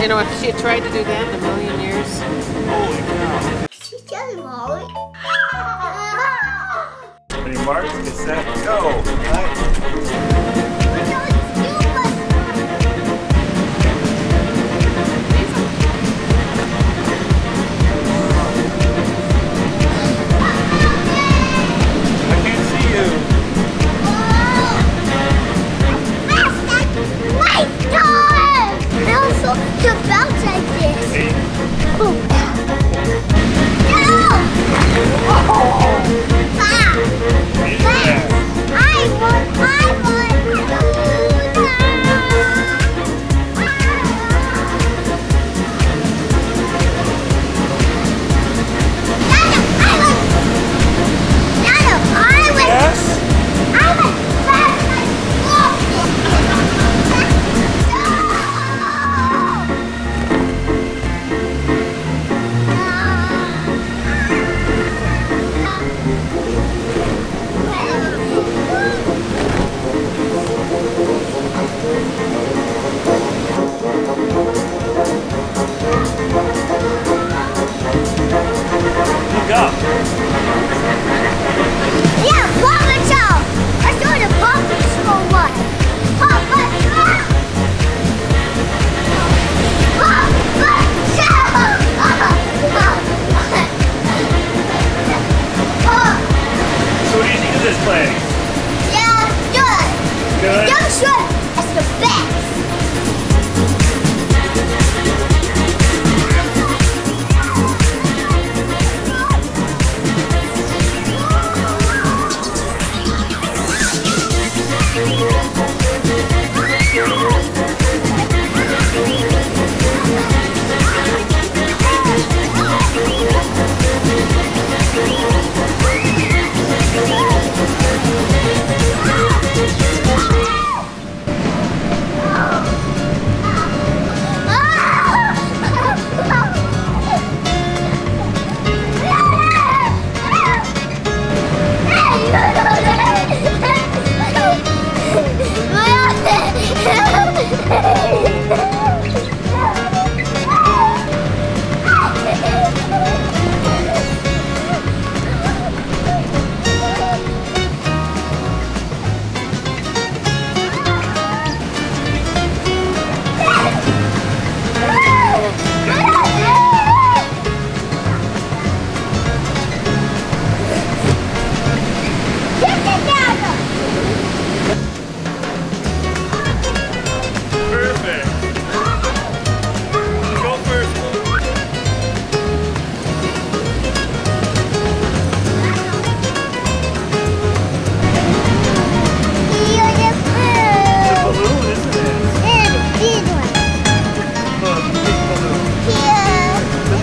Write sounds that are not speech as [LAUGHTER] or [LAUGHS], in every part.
You know, if she had tried to do that in a million years. Holy cow. She's getting Molly. Ready, mark, set, go.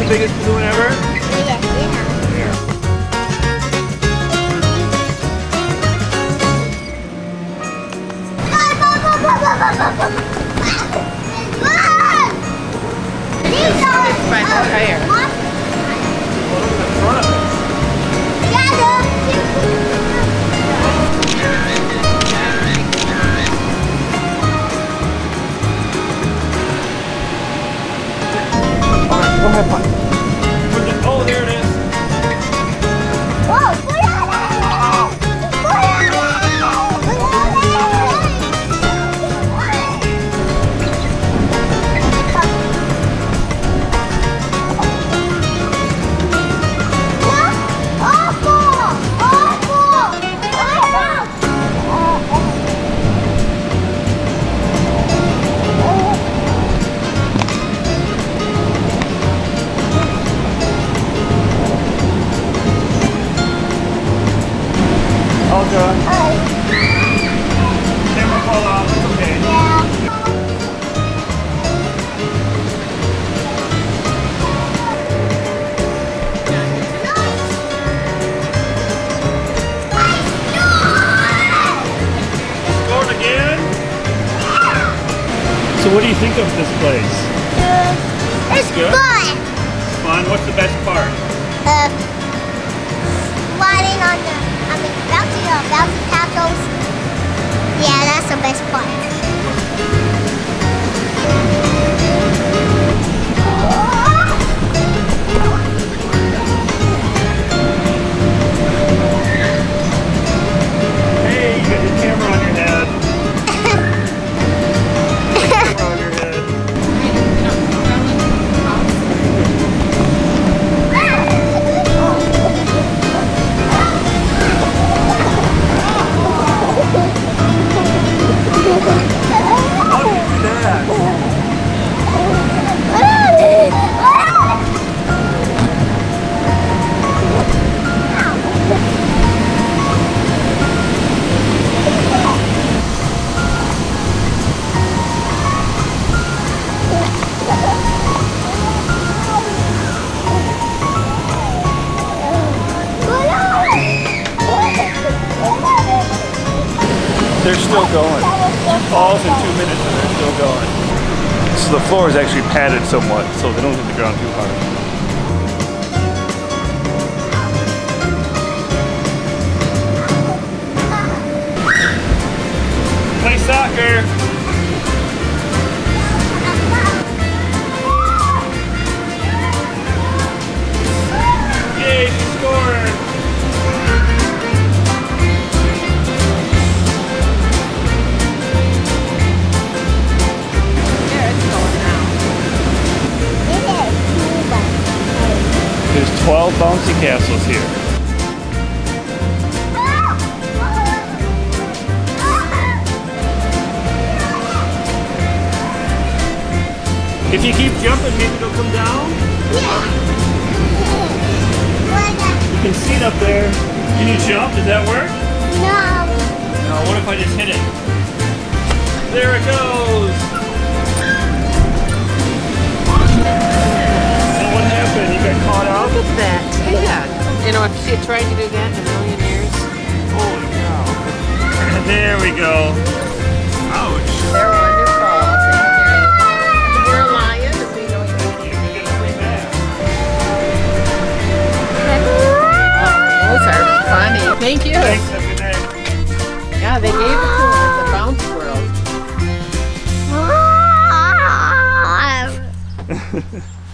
the biggest balloon ever? Yeah. These are... what do you think of this place? Good. It's good. Fun. They're still going. Two falls in two minutes and they're still going. So the floor is actually padded somewhat, so they don't hit the ground too hard. Play soccer. 12 bouncy castles here. If you keep jumping, maybe it'll come down. Yeah. You can see it up there. Can you jump? Did that work? No. No, what if I just hit it? There it goes! Caught out? Look at that. Yeah. You know, if she had tried to do that in a million years. Oh, Holy [LAUGHS] cow. There we go. Ouch. They're wonderful. Thank you. You're a lion, and we know you. You can get a. Oh, those are funny. Thank you. Thanks, have a good day. Yeah, they gave it to us at the bounce world. [LAUGHS]